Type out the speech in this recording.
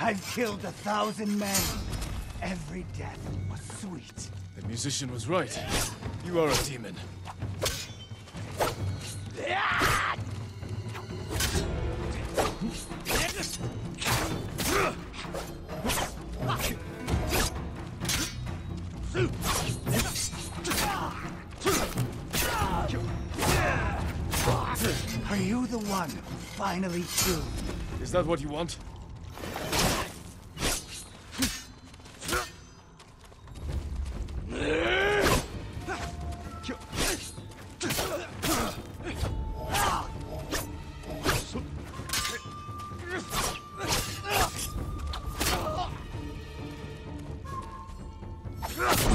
I've killed a thousand men. Every death was sweet. The musician was right. You are a demon. Are you the one who finally tuned? Is that what you want? Ugh!